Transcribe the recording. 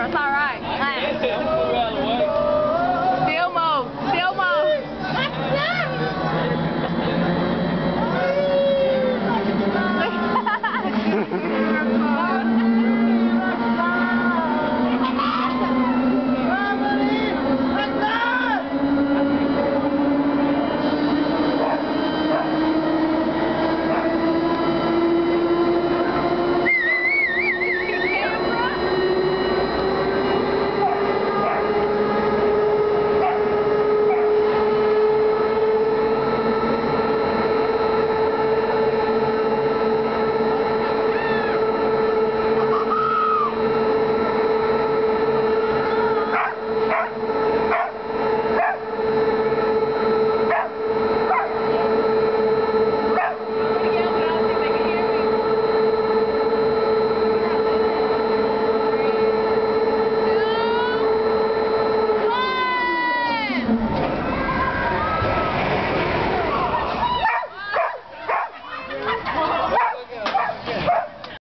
It's alright.